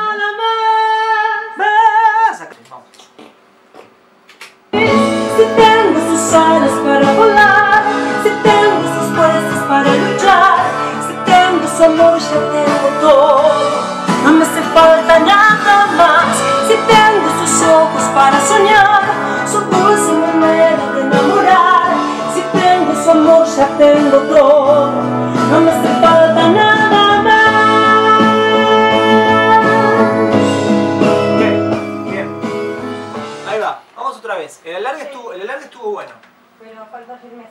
nada más. Más. Si tengo sus alas para volar, se tenho sus fuerzas para luchar, si tengo seu amor já tenho todo. Não me hace falta nada más. Si tengo seus ojos para soñar, su dulce manera de enamorar, si tengo seu amor já tenho todo. vamos otra vez. El alargue, sí. estuvo, el alargue estuvo bueno. Pero falta firmeza.